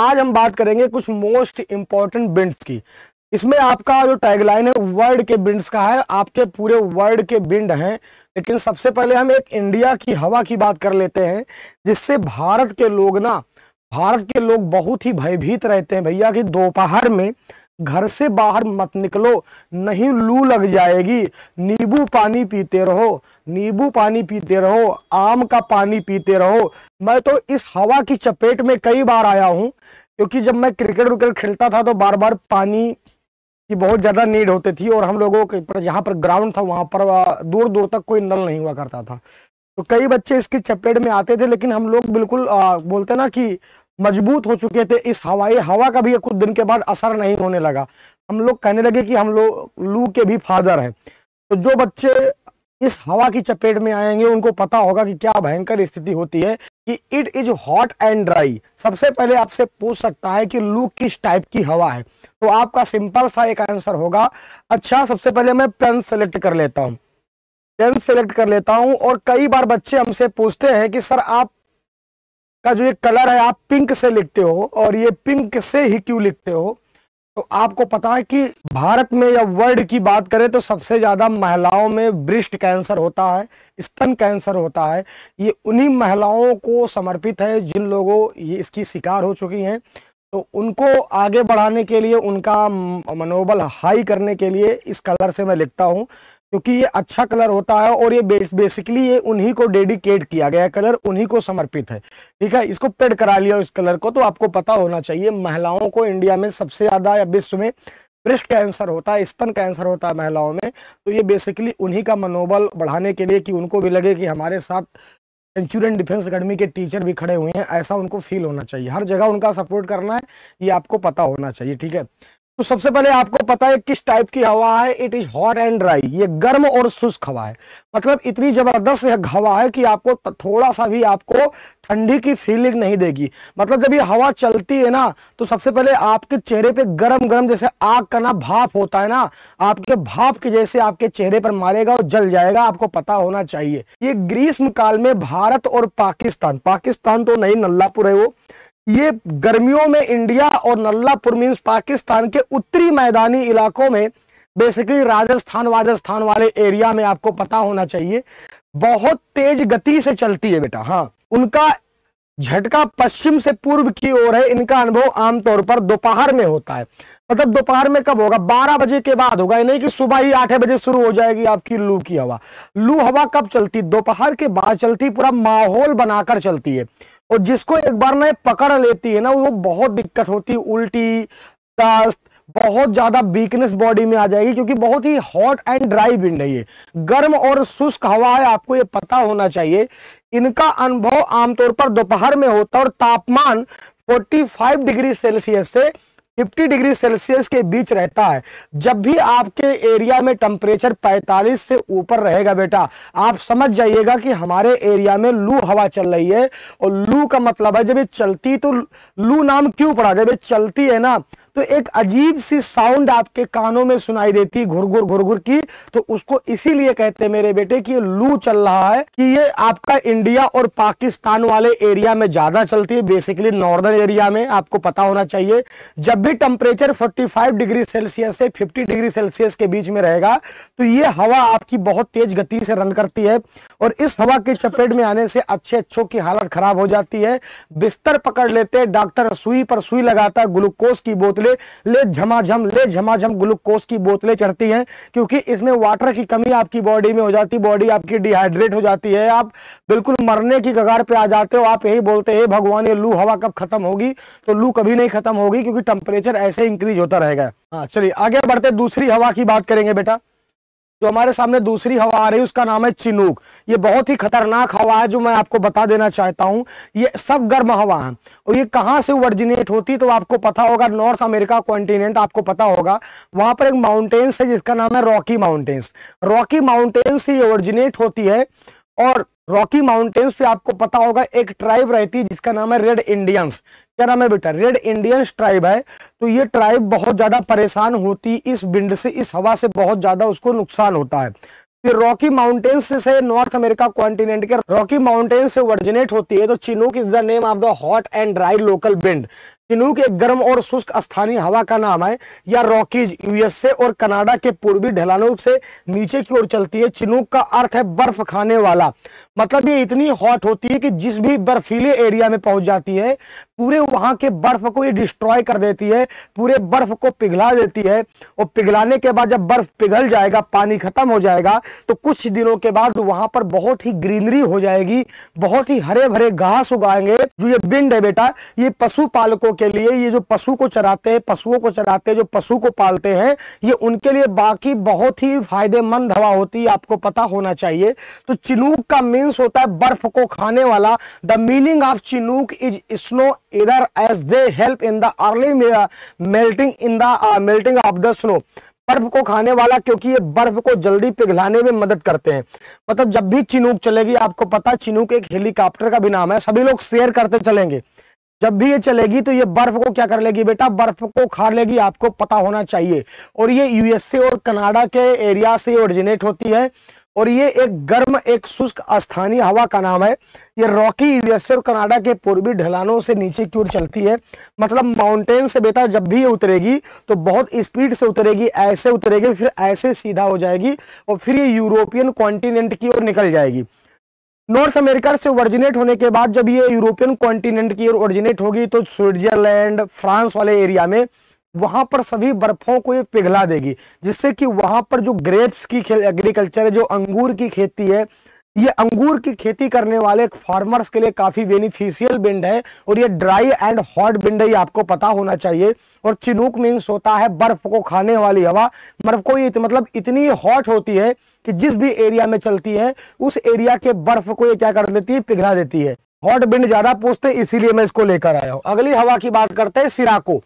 आज हम बात करेंगे कुछ मोस्ट इंपॉर्टेंट बिंड्स की। इसमें आपका जो टैगलाइन है, वर्ल्ड के बिंड्स का है, आपके पूरे वर्ल्ड के बिंड हैं। लेकिन सबसे पहले हम एक इंडिया की हवा की बात कर लेते हैं, जिससे भारत के लोग ना, भारत के लोग बहुत ही भयभीत रहते हैं। भैया, कि दोपहर में घर से बाहर मत निकलो नहीं लू लग जाएगी। नींबू पानी पीते रहो नींबू पानी पीते रहो आम का पानी पीते रहो। मैं तो इस हवा की चपेट में कई बार आया हूँ क्योंकि जब मैं क्रिकेट विकेट खेलता था तो बार बार पानी की बहुत ज़्यादा नीड होती थी और हम लोगों के पर जहाँ पर ग्राउंड था वहाँ पर दूर दूर तक कोई नल नहीं हुआ करता था। तो कई बच्चे इसकी चपेट में आते थे लेकिन हम लोग बिल्कुल आ, बोलते ना कि मज़बूत हो चुके थे इस हवाई हवा का भी कुछ दिन के बाद असर नहीं होने लगा। हम लोग कहने लगे कि हम लोग लू के भी फादर हैं। तो जो बच्चे इस हवा की चपेट में आएँगे, उनको पता होगा कि क्या भयंकर स्थिति होती है कि it is hot and dry सबसे पहले आपसे पूछ सकता है कि लू किस टाइप की हवा है। तो आपका सिंपल सा एक आंसर होगा। अच्छा सबसे पहले मैं पेन सेलेक्ट कर लेता हूँ। पेन सेलेक्ट कर लेता हूँ और कई बार बच्चे हमसे पूछते हैं कि, सर, आप का जो ये कलर है, आप पिंक से लिखते हो और ये पिंक से ही क्यों लिखते हो? तो आपको पता है कि भारत में या वर्ल्ड की बात करें तो सबसे ज़्यादा महिलाओं में ब्रिस्ट कैंसर होता है, स्तन कैंसर होता है। ये उन्हीं महिलाओं को समर्पित है जिन लोगों ये इसकी शिकार हो चुकी हैं। तो उनको आगे बढ़ाने के लिए, उनका मनोबल हाई करने के लिए इस कलर से मैं लिखता हूँ। क्योंकि ये अच्छा कलर होता है और ये बेस, बेसिकली ये उन्हीं को डेडिकेट किया गया कलर उन्हीं को समर्पित है। ठीक है इसको पेड करा लिया इस कलर को तो आपको पता होना चाहिए महिलाओं को इंडिया में सबसे ज़्यादा या विश्व में ब्रेस्ट कैंसर होता है स्तन कैंसर होता है महिलाओं में तो ये बेसिकली उन्हीं का मनोबल बढ़ाने के लिए कि उनको भी लगे कि हमारे साथ सेंचुरियन डिफेंस अकेडमी के टीचर भी खड़े हुए हैं ऐसा उनको फील होना चाहिए। हर जगह उनका सपोर्ट करना है ये आपको पता होना चाहिए ठीक है? तो सबसे पहले आपको पता है किस टाइप की हवा है। It is hot and dry ये गर्म और शुष्क हवा है। मतलब इतनी ज़बरदस्त हवा है कि आपको थोड़ा सा भी आपको ठंडी की फीलिंग नहीं देगी। मतलब जब ये हवा चलती है ना तो सबसे पहले आपके चेहरे पे गरम गरम जैसे आग का ना भाप होता है ना, आपके भाप के जैसे आपके चेहरे पर मारेगा और जल जाएगा, आपको पता होना चाहिए। ये ग्रीष्म काल में भारत और पाकिस्तान पाकिस्तान तो नहीं, नल्लापुर है वो ये गर्मियों में इंडिया और नल्लापुर मीन्स पाकिस्तान के उत्तरी मैदानी इलाकों में बेसिकली राजस्थान, वाजस्थान वाले एरिया में आपको पता होना चाहिए। बहुत तेज गति से चलती है बेटा हाँ। उनका झटका पश्चिम से पूर्व की ओर है। इनका अनुभव आमतौर पर दोपहर में होता है। मतलब दोपहर में कब होगा? 12 बजे के बाद होगा। नहीं कि सुबह ही आठ बजे शुरू हो जाएगी आपकी लू की हवा। लू हवा कब चलती? दोपहर के बाद चलती, पूरा माहौल बनाकर चलती है। और जिसको एक बार ना पकड़ लेती है ना, वो बहुत दिक्कत होती उल्टी, दस्त बहुत ज़्यादा वीकनेस बॉडी में आ जाएगी क्योंकि बहुत ही हॉट एंड ड्राई विंड है ये। गर्म और शुष्क हवा है आपको ये पता होना चाहिए। इनका अनुभव आमतौर पर दोपहर में होता है और तापमान 45 डिग्री सेल्सियस से 50 डिग्री सेल्सियस के बीच रहता है। जब भी आपके एरिया में टेम्परेचर 45 से ऊपर रहेगा बेटा, आप समझ जाइएगा कि हमारे एरिया में लू हवा चल रही है। और लू का मतलब है, जब ये चलती तो लू नाम क्यों पड़ा? जब ये चलती है ना तो एक अजीब सी साउंड आपके कानों में सुनाई देती, घुरघुर घुरघुर की। तो उसको इसीलिए कहते हैं मेरे बेटे कि लू चल रहा है कि ये आपका इंडिया और पाकिस्तान वाले एरिया में ज़्यादा चलती है। बेसिकली नॉर्दर्न एरिया में आपको पता होना चाहिए। जब टेम्परेचर 45 डिग्री सेल्सियस से 50 डिग्री सेल्सियस के बीच में रहेगा तो ये हवा आपकी बहुत तेज गति से रन करती है और इस हवा के चपेट में आने से अच्छे अच्छों की हालत खराब हो जाती है। बिस्तर पकड़ लेते डॉक्टर सुई पर सुई लगाता ग्लूकोज की बोतल, ले झमाझम ले झमाझम ग्लूकोज की बोतलें चढ़ती हैं, क्योंकि इसमें वाटर की कमी आपकी बॉडी में हो जाती बॉडी आपकी डिहाइड्रेट हो जाती है। आप बिल्कुल मरने की कगार पे आ जाते हो, आप यही बोलते हैं भगवान, ये लू हवा कब खत्म होगी? तो लू कभी नहीं खत्म होगी, क्योंकि टेम्परेचर ऐसे इंक्रीज होता रहेगा। हाँ चलिए, आगे बढ़ते दूसरी हवा की बात करेंगे बेटा। जो हमारे सामने दूसरी हवा आ रही है, उसका नाम है चिनूक। ये बहुत ही खतरनाक हवा है, जो मैं आपको बता देना चाहता हूँ। ये सब गर्म हवा है। और ये कहाँ से वर्जिनेट होती तो आपको पता होगा नॉर्थ अमेरिका कॉन्टिनेंट आपको पता होगा। वहाँ पर एक माउंटेन्स है, जिसका नाम है रॉकी माउंटेन्स रॉकी माउंटेन्स से ये ओरिजिनेट होती है, और रॉकी माउंटेन्स पे आपको पता होगा, एक ट्राइब रहती है जिसका नाम है रेड इंडियंस क्या नाम है बेटा? रेड इंडियंस ट्राइब है। तो ये ट्राइब बहुत ज़्यादा परेशान होती इस विंड से, इस हवा से बहुत ज़्यादा उसको नुकसान होता है। फिर रॉकी माउंटेन्स से नॉर्थ अमेरिका कॉन्टिनेंट के रॉकी माउंटेन से वर्जिनेट होती है। तो Chinook is the name of the hot and dry local wind Chinook एक गर्म और शुष्क स्थानीय हवा का नाम है। या रॉकीज यूएसए और कनाडा के पूर्वी ढलानों से नीचे की ओर चलती है। चिनूक का अर्थ है बर्फ़ खाने वाला। मतलब ये इतनी हॉट होती है कि जिस भी बर्फीले एरिया में पहुँच जाती है, पूरे वहाँ के बर्फ़ को ये डिस्ट्रॉय कर देती है, पूरे बर्फ़ को पिघला देती है और पिघलाने के बाद जब बर्फ़ पिघल जाएगा, पानी खत्म हो जाएगा तो कुछ दिनों के बाद वहाँ पर बहुत ही ग्रीनरी हो जाएगी, बहुत ही हरे भरे घास उगाएँगे। जो ये बिंड है बेटा, ये पशु पालकों के लिए ये जो पशु को चराते हैं, पशुओं को चराते हैं, जो पशु को पालते हैं, ये उनके लिए बाकी बहुत ही फ़ायदेमंद हवा होती है, आपको पता होना चाहिए। तो चिनूक का मीन्स होता है बर्फ़ को खाने वाला। The meaning of Chinook is snow इधर as they help in the early melting in the melting of the snow बर्फ़ को खाने वाला क्योंकि ये बर्फ़ को जल्दी पिघलाने में मदद करते हैं। मतलब जब भी चिनूक चलेगी, आपको पता चिनूक एक हेलीकॉप्टर का भी नाम है, सभी लोग शेयर करते चलेंगे। जब भी ये चलेगी तो ये बर्फ़ को क्या कर लेगी बेटा? बर्फ़ को खा लेगी, आपको पता होना चाहिए। और ये यूएसए और कनाडा के एरिया से ओरिजिनेट होती है। और ये एक गर्म, एक शुष्क, स्थानीय हवा का नाम है। ये रॉकी यूएसए और कनाडा के पूर्वी ढलानों से नीचे की ओर चलती है। मतलब माउंटेन से बेटा जब भी ये उतरेगी तो बहुत स्पीड से उतरेगी, ऐसे उतरेगी, फिर ऐसे सीधा हो जाएगी और फिर ये यूरोपियन कॉन्टिनेंट की ओर निकल जाएगी। नॉर्थ अमेरिका से ओरिजिनेट होने के बाद जब ये यूरोपियन कॉन्टिनेंट की ओर ओरिजिनेट होगी तो स्विट्जरलैंड, फ्रांस वाले एरिया में वहाँ पर सभी बर्फों को ये पिघला देगी, जिससे कि वहाँ पर जो ग्रेप्स की एग्रीकल्चर है, जो अंगूर की खेती है ये अंगूर की खेती करने वाले फार्मर्स के लिए काफ़ी बेनिफिशियल बिंड है और ये ड्राई एंड हॉट बिंड है, ये आपको पता होना चाहिए। और चिनूक मीन्स होता है बर्फ़ को खाने वाली हवा। बर्फ़ को ये मतलब इतनी हॉट होती है कि जिस भी एरिया में चलती है, उस एरिया के बर्फ़ को ये क्या कर देती है, पिघला देती है। हॉट बिंड ज़्यादा पूछते इसीलिए मैं इसको लेकर आया हूँ। अगली हवा की बात करते हैं, सिराको।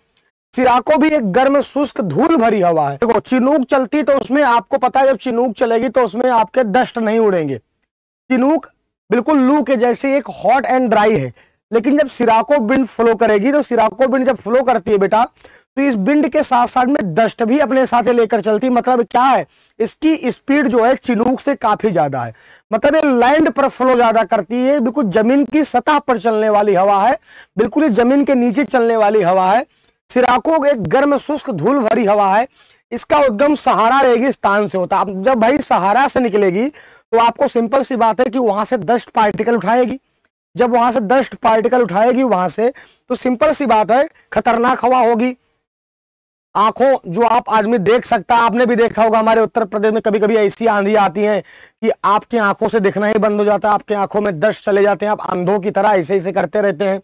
सिराको भी एक गर्म, शुष्क, धूल भरी हवा है। देखो, चिनूक चलती तो उसमें आपको पता है, जब चिनूक चलेगी तो उसमें आपके दस्ट नहीं उड़ेंगे। चिनूक बिल्कुल लू के जैसे एक हॉट एंड ड्राई है। लेकिन जब सिराको बिंड फ्लो करेगी तो सिराको बिंड जब फ्लो करती है बेटा तो इस बिंड के साथ साथ में डस्ट भी अपने साथ लेकर चलती मतलब क्या है? इसकी स्पीड जो है चिनूक से काफ़ी ज़्यादा है। मतलब ये लैंड पर फ्लो ज़्यादा करती है। बिल्कुल ज़मीन की सतह पर चलने वाली हवा है। बिल्कुल ज़मीन के नीचे चलने वाली हवा है। सिराको एक गर्म शुष्क धूल भरी हवा है। इसका उद्गम सहारा रेगिस्तान से होता है। जब भाई सहारा से निकलेगी तो आपको सिंपल सी बात है कि वहाँ से डस्ट पार्टिकल उठाएगी। जब वहाँ से डस्ट पार्टिकल उठाएगी वहाँ से तो सिंपल सी बात है, खतरनाक हवा होगी। आँखों, जो आप आदमी देख सकता है, आपने भी देखा होगा हमारे उत्तर प्रदेश में कभी कभी ऐसी आंधी आती है कि आपकी आँखों से दिखना ही बंद हो जाता है, आपकी आँखों में दर्श चले जाते हैं, आप अंधों की तरह ऐसे ऐसे करते रहते हैं,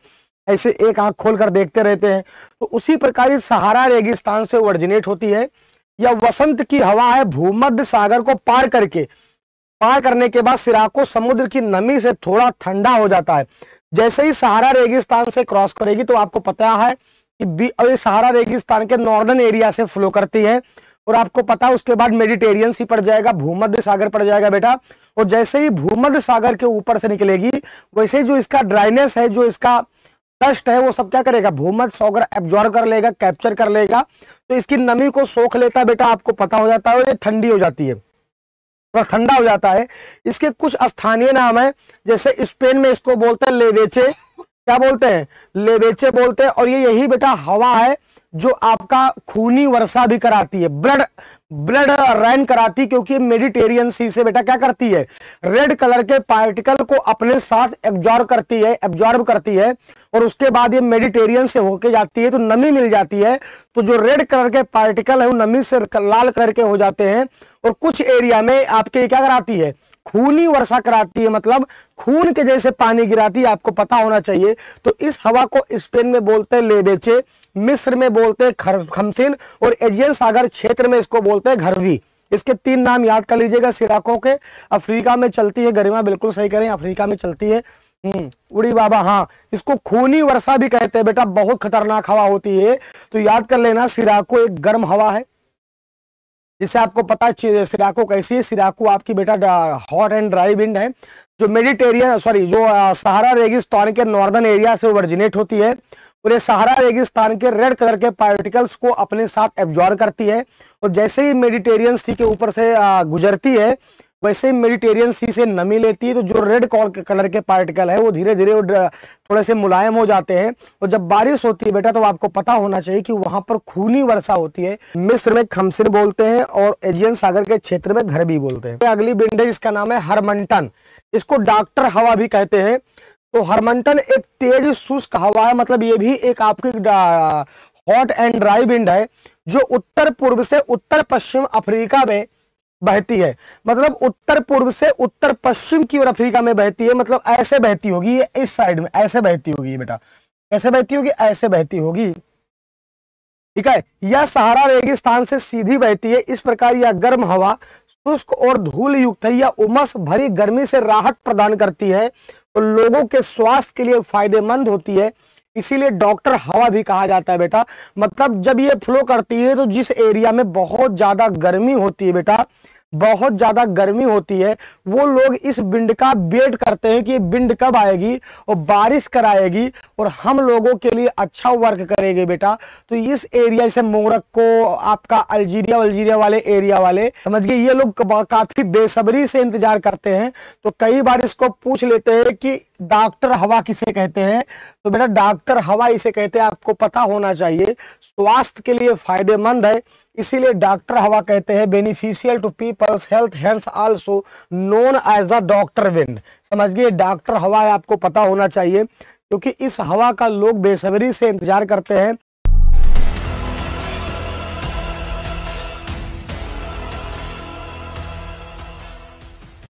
ऐसे एक आँख खोलकर देखते रहते हैं। तो उसी प्रकार सहारा रेगिस्तान से ओरिजिनेट होती है। या वसंत की हवा है भूमध्य सागर को पार करके। पार करने के बाद सिराको समुद्र की नमी से थोड़ा ठंडा हो जाता है। जैसे ही सहारा रेगिस्तान से क्रॉस करेगी तो आपको पता है कि सहारा रेगिस्तान के नॉर्दर्न एरिया से फ्लो करती है। और आपको पता है उसके बाद मेडिटेरियन सी पड़ जाएगा, भूमध्य सागर पड़ जाएगा बेटा। और जैसे ही भूमध्य सागर के ऊपर से निकलेगी, वैसे जो इसका ड्राइनेस है, जो इसका डस्ट है, वो सब क्या करेगा? भूमध्य सागर एब्जॉर्व कर लेगा कैप्चर कर लेगा। तो इसकी नमी को सोख लेता बेटा, आपको पता हो जाता है, और ये ठंडी हो जाती है। थोड़ा ठंडा हो जाता है। इसके कुछ स्थानीय नाम है, जैसे स्पेन में इसको बोलते हैं लेवेचे। क्या बोलते हैं? लेवेचे बोलते हैं, और ये यही बेटा हवा है, जो आपका खूनी वर्षा भी कराती है। ब्लड ब्लड रैन कराती क्योंकि मेडिटेरियन सी से बेटा क्या करती है? रेड कलर के पार्टिकल को अपने साथ एब्जॉर्ब करती है एब्जॉर्ब करती है और उसके बाद ये मेडिटेरियन से होके जाती है तो नमी मिल जाती है। तो जो रेड कलर के पार्टिकल है, वो नमी से लाल कलर के हो जाते हैं और कुछ एरिया में आपके क्या कराती है? खूनी वर्षा कराती है मतलब खून के जैसे पानी गिराती है, आपको पता होना चाहिए। तो इस हवा को स्पेन में बोलते हैं लेबेचे, मिस्र में बोलते हैं खमसिन और एजियन सागर क्षेत्र में इसको बोलते हैं घरवी इसके तीन नाम याद कर लीजिएगा सिराकों के। अफ्रीका में चलती है गरिमा बिल्कुल सही करें अफ्रीका में चलती है। हम्म, उड़ी बाबा हाँ इसको खूनी वर्षा भी कहते हैं बेटा बहुत खतरनाक हवा होती है। तो याद कर लेना सिराको एक गर्म हवा है। जिससे आपको पता है सिराको कैसी है? सिराको आपकी बेटा हॉट एंड ड्राई विंड है। जो मेडिटेरियन सॉरी जो सहारा रेगिस्तान के नॉर्दर्न एरिया से ओरिजिनेट होती है। और ये सहारा रेगिस्तान के रेड कलर के पार्टिकल्स को अपने साथ एब्जॉर्व करती है और जैसे ही मेडिटेरियन सी के ऊपर से गुजरती है, वैसे ही मेडिटेरियन सी से नमी लेती है तो जो रेड कलर के पार्टिकल है, वो धीरे धीरे थोड़े से मुलायम हो जाते हैं। और जब बारिश होती है बेटा तो आपको पता होना चाहिए कि वहाँ पर खूनी वर्षा होती है। मिस्र में खमसिन बोलते हैं और एजियन सागर के क्षेत्र में घर भी बोलते हैं। अगली बिंड है, जिसका नाम है हरमंटन। इसको डॉक्टर हवा भी कहते हैं। तो हरमंटन एक तेज शुष्क हवा है मतलब ये भी एक आपकी हॉट एंड ड्राई विंड है, जो उत्तर पूर्व से उत्तर पश्चिम अफ्रीका में बहती है। मतलब उत्तर पूर्व से उत्तर पश्चिम की ओर अफ्रीका में बहती है मतलब ऐसे बहती होगी, ये इस साइड में, ऐसे बहती होगी बेटा। ऐसे बहती होगी, ऐसे बहती होगी। ठीक है, यह सहारा रेगिस्तान से सीधी बहती है। इस प्रकार यह गर्म हवा, शुष्क और धूल युक्त है। यह उमस भरी गर्मी से राहत प्रदान करती है और लोगों के स्वास्थ्य के लिए फ़ायदेमंद होती है। इसीलिए डॉक्टर हवा भी कहा जाता है, बेटा। मतलब जब ये फ्लो करती है तो जिस एरिया में बहुत ज़्यादा गर्मी होती है, बेटा बहुत ज़्यादा गर्मी होती है, वो लोग इस बिंड का वेट करते हैं कि बिंड कब आएगी और बारिश कराएगी और हम लोगों के लिए अच्छा वर्क करेगी बेटा। तो इस एरिया से मोरक्को, आपका अल्जीरिया अल्जीरिया वाले एरिया वाले, समझ गए, ये लोग काफ़ी बेसब्री से इंतज़ार करते हैं। तो कई बार इसको पूछ लेते हैं कि डॉक्टर हवा किसे कहते हैं? तो बेटा, डॉक्टर हवा इसे कहते हैं, आपको पता होना चाहिए, स्वास्थ्य के लिए फ़ायदेमंद है, इसीलिए डॉक्टर हवा कहते हैं beneficial to peoples health health also known as a doctor wind समझिए, डॉक्टर हवा है आपको पता होना चाहिए, क्योंकि इस हवा का लोग बेसब्री से इंतज़ार करते हैं